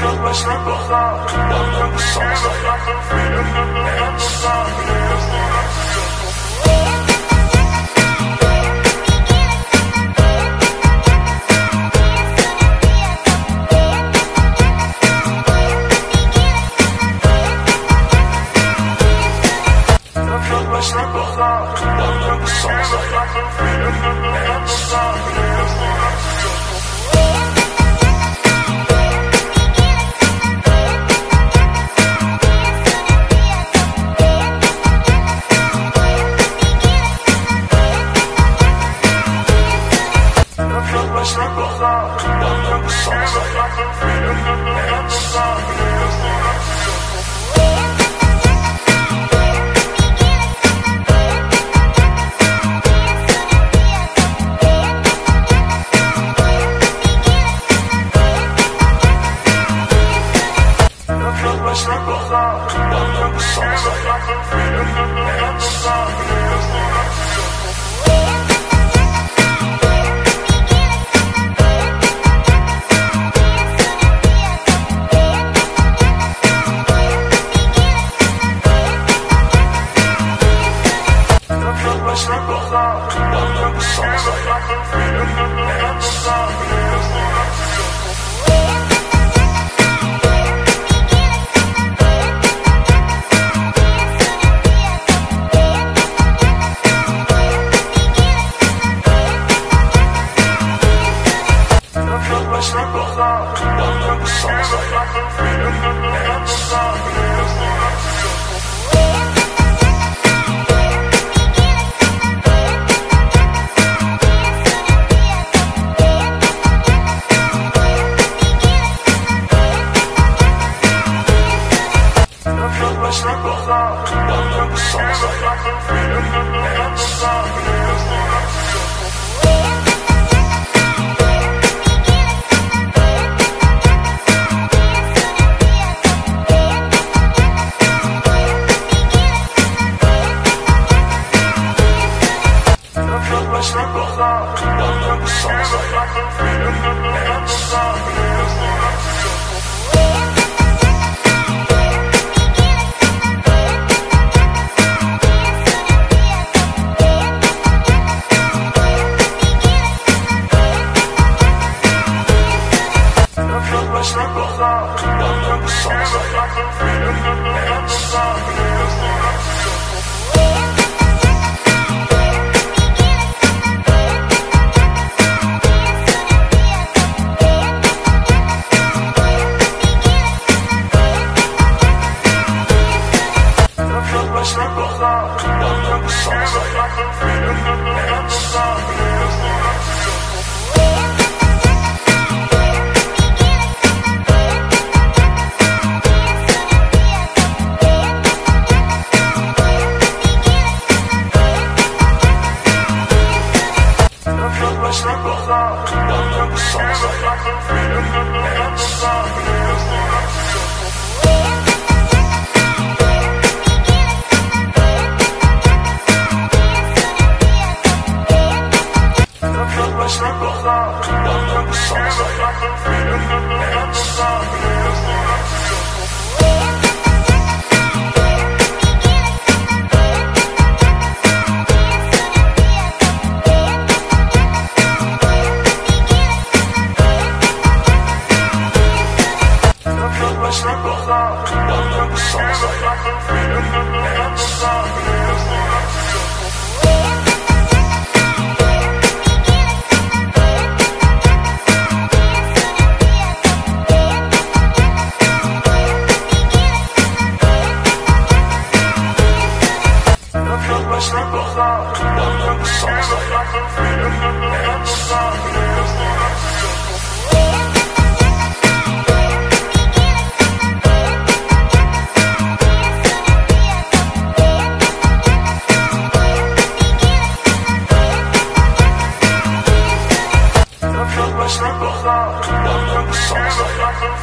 Let's rip up. While the songs like Freedom and Freedom. Of the Freedom. Tupac, Tupac, Somerset, Freeman, and Snoop. While on the sunset,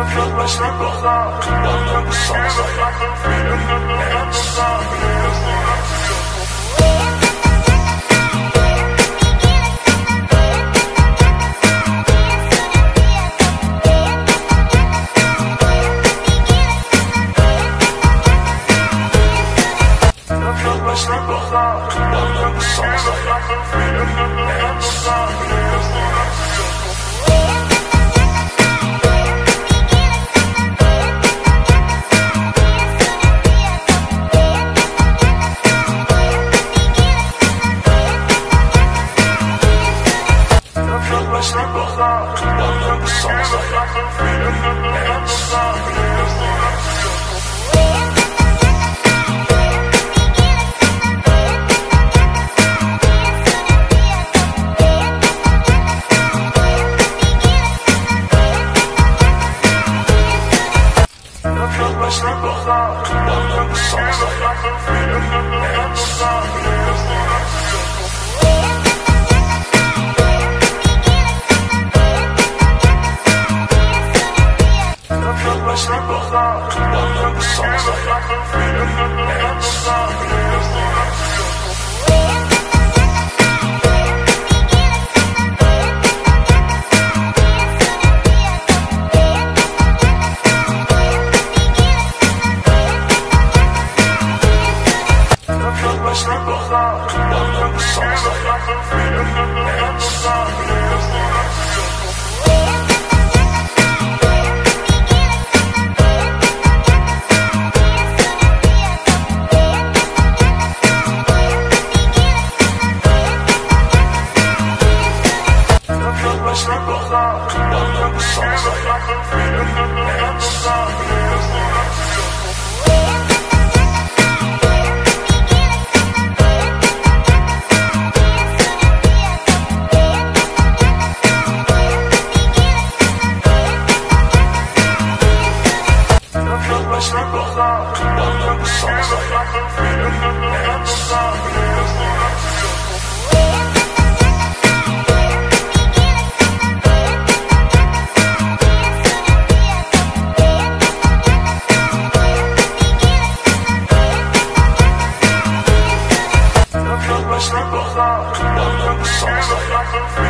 Let's go. come love, songs like Freedom, X, X. for free.